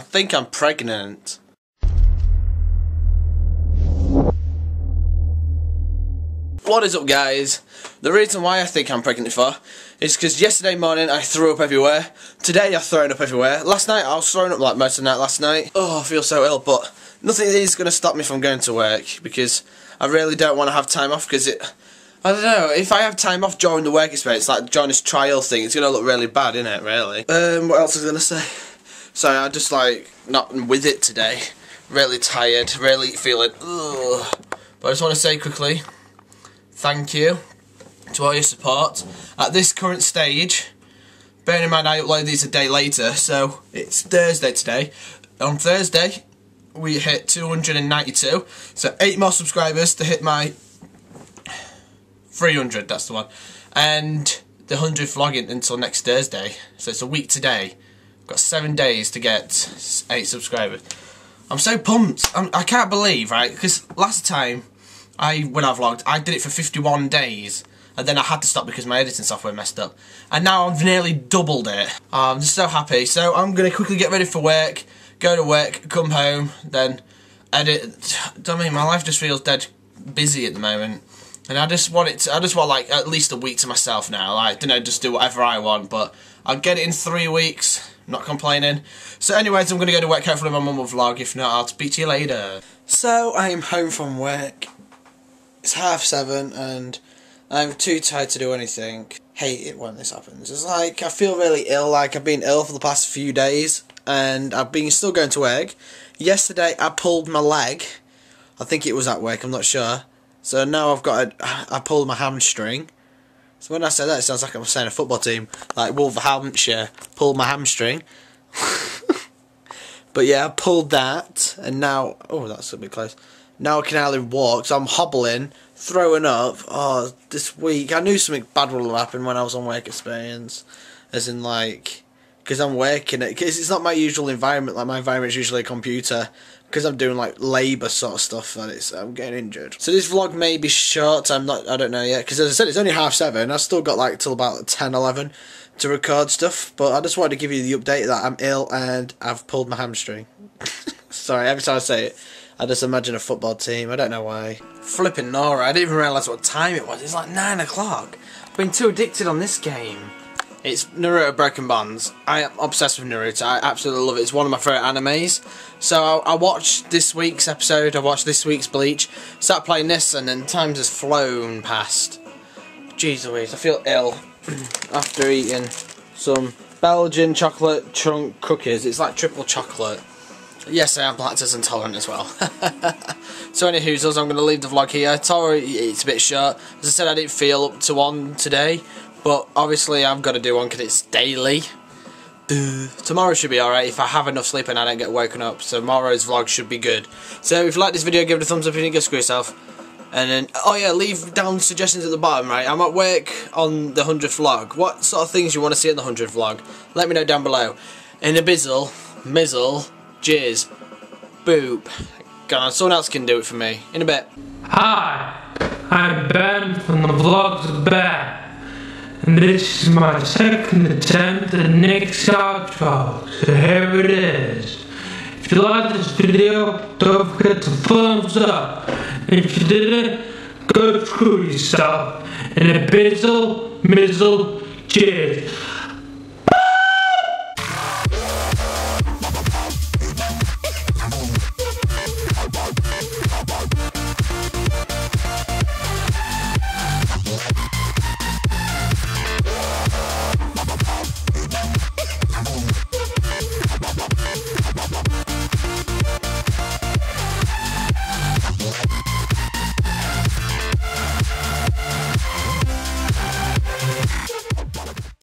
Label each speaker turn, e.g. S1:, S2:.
S1: I think I'm pregnant. What is up guys? The reason why I think I'm pregnant for is because yesterday morning I threw up everywhere. Today I've thrown up everywhere. Last night I was throwing up like most of the night last night. Oh, I feel so ill, but nothing is going to stop me from going to work because I really don't want to have time off because it... I don't know, if I have time off during the work experience, like during this trial thing, it's going to look really bad, isn't it, really? Um, what else is going to say? So I'm just like, not with it today. Really tired, really feeling, ugh. But I just want to say quickly, thank you to all your support. At this current stage, bearing in mind I upload these a day later, so it's Thursday today. On Thursday, we hit 292, so 8 more subscribers to hit my 300, that's the one. And the 100th vlogging until next Thursday, so it's a week today. Got 7 days to get 8 subscribers. I'm so pumped. I'm, I can not believe, right, because last time I when I vlogged, I did it for 51 days. And then I had to stop because my editing software messed up. And now I've nearly doubled it. I'm just so happy. So I'm going to quickly get ready for work, go to work, come home, then edit. I mean, my life just feels dead busy at the moment. And I just want it to, I just want like at least a week to myself now. Like, you know, just do whatever I want. But I'll get it in three weeks. Not complaining. So anyways, I'm to go to work. Hopefully my mum will vlog. If not, I'll speak to you later. So I'm home from work it's half seven and I'm too tired to do anything. Hate it when this happens. It's like I feel really ill, like I've been ill for the past few days and I've been still going to work. Yesterday I pulled my leg. I think it was at work, I'm not sure. So now I've got a, I pulled my hamstring. So when I say that it sounds like I'm saying a football team. Like Wolverhampshire pulled my hamstring. but yeah, I pulled that and now oh that's a bit close now I can hardly walk, so I'm hobbling, throwing up. Oh, this week I knew something bad would happen when I was on work experience, as in like, because I'm working it, because it's not my usual environment. Like my environment is usually a computer, because I'm doing like labour sort of stuff, and it's I'm getting injured. So this vlog may be short. I'm not. I don't know yet, because as I said, it's only half seven. I've still got like till about 10, 11 to record stuff. But I just wanted to give you the update that I'm ill and I've pulled my hamstring. Sorry, every time I say it. I just imagine a football team. I don't know why. Flipping Nora. I didn't even realise what time it was. It's like 9 o'clock. I've been too addicted on this game. It's Naruto Broken Bonds. I am obsessed with Naruto. I absolutely love it. It's one of my favourite animes. So I, I, watched this week's episode. I watched this week's Bleach. Started playing this and then times has flown past. Jeez Louise, I feel ill after eating some Belgian chocolate chunk cookies. It's like triple chocolate. Yes, I am lactose intolerant as well. so any hoozles, I'm going to leave the vlog here. Sorry, it's a bit short. As I said, I didn't feel up to one today, but obviously I've got to do one because it's daily. Duh. Tomorrow should be alright if I have enough sleep and I don't get woken up. So tomorrow's vlog should be good. So if you like this video, give it a thumbs up if you didn't go screw yourself. And then, oh yeah, leave down suggestions at the bottom, right? I'm at work on the 100th vlog. What sort of things you want to see in the 100th vlog? Let me know down below. In a bizzle, mizzle, jizz, boop. Go on, someone else can do it for me. In a bit.
S2: Hi, I'm Ben from the Vlogs Ben. This is my second attempt at Nick's outro, so here it is. If you like this video, don't forget to thumbs up. And if you didn't, go screw yourself. And a bizzle, mizzle, cheers.